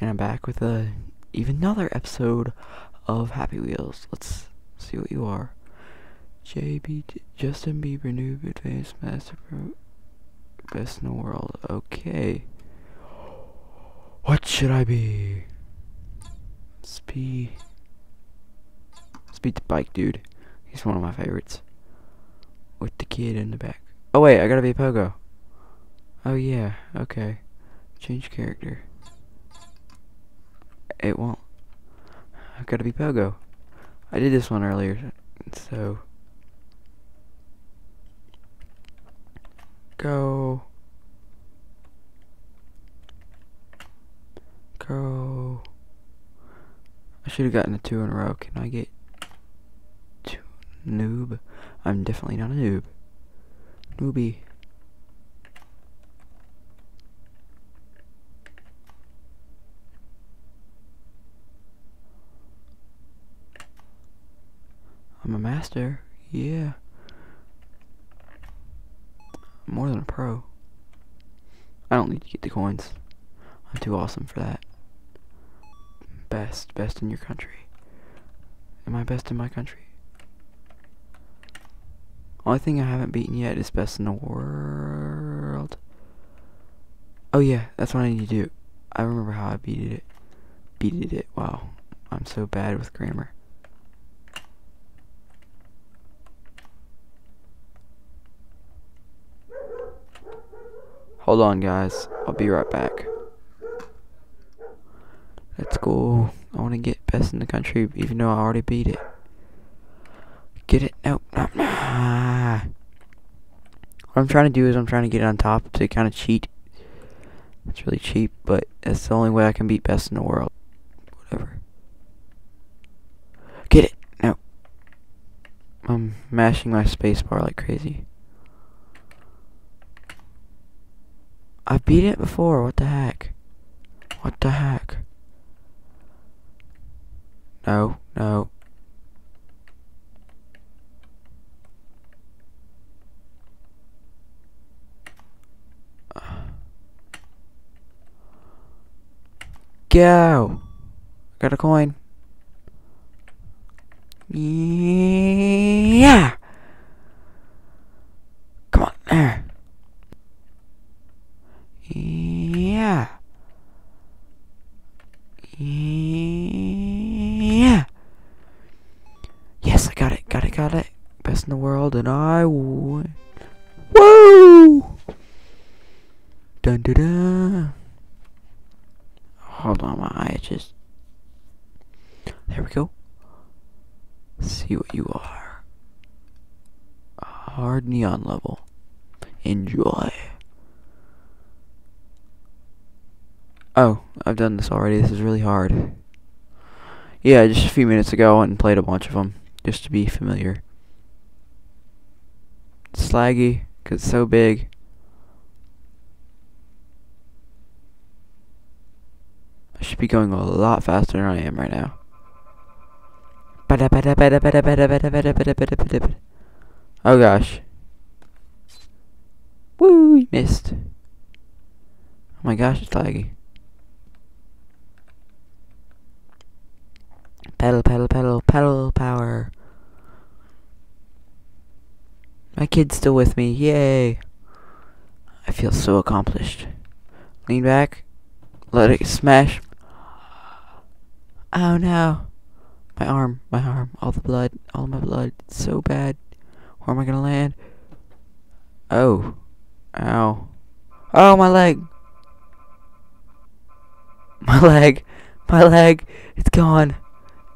and I'm back with a even another episode of Happy Wheels. Let's see what you are. JB Justin Bieber Noob Advanced Master Pro Best in the World. Okay. What should I be? Speed Speed the bike dude. He's one of my favorites. With the kid in the back. Oh wait, I gotta be Pogo. Oh yeah, okay. Change character. It won't. I've gotta be Pogo. I did this one earlier, so go go I should have gotten a two in a row. Can I get two noob? I'm definitely not a noob. Noobie. I'm a master. Yeah. More than a pro. I don't need to get the coins. I'm too awesome for that. Best. Best in your country. Am I best in my country? Only thing I haven't beaten yet is best in the world. Oh yeah, that's what I need to do. I remember how I beat it. Beated it. Wow. I'm so bad with grammar. Hold on, guys. I'll be right back. Let's go. I want to get best in the country, even though I already beat it. Get it? Nope. Ah. What I'm trying to do is I'm trying to get it on top to kind of cheat. It's really cheap, but that's the only way I can beat best in the world. Whatever. Get it? Nope. I'm mashing my spacebar like crazy. I've beat it before. What the heck? What the heck? No, no. Go! Got a coin. Yeah! Come on, there. Yeah. Yeah. Yes, I got it. Best in the world, and I win. Woo! Dun dun dun. Hold on, my eye itches. There we go. See what you are. A hard neon level. Enjoy. Oh, I've done this already. This is really hard. Yeah, just a few minutes ago I went and played a bunch of them, just to be familiar. It's slaggy, because it's so big. I should be going a lot faster than I am right now. Oh gosh. Woo, missed. Oh my gosh, it's laggy. Pedal, pedal, pedal, pedal power. My kid's still with me. Yay. I feel so accomplished. Lean back. Let it smash. Oh no. My arm, my arm, all the blood, all my blood. It's so bad. Where am I gonna land? Oh. Ow. Oh, my leg. My leg. My leg. It's gone.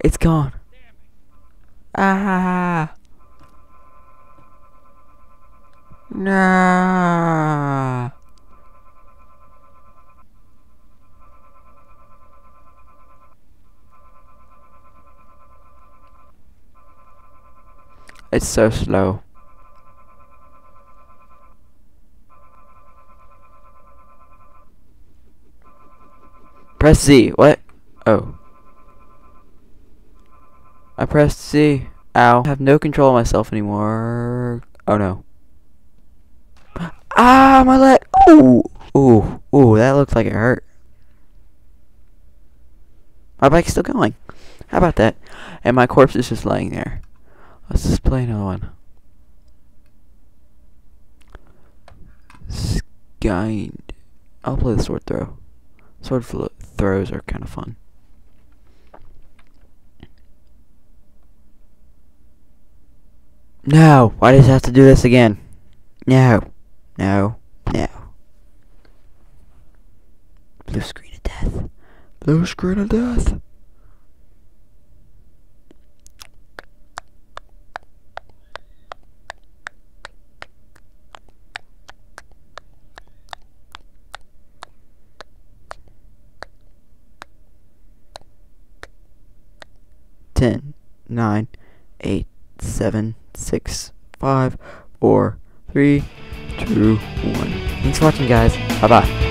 It's gone. Ah. Nah. It's so slow. Press Z. What? Oh. I pressed C. Ow. I have no control of myself anymore. Oh no. Ah, my leg. Ooh. Ooh. Ooh, that looked like it hurt. My bike's still going. How about that? And my corpse is just laying there. Let's just play another one. Skynd. I'll play the sword throw. Sword throws are kind of fun. No! Why does it have to do this again? No. No. No. Blue screen of death. Blue screen of death. Ten, nine, eight, seven, six, five, four, three, two, one. Thanks for watching, guys. Bye bye.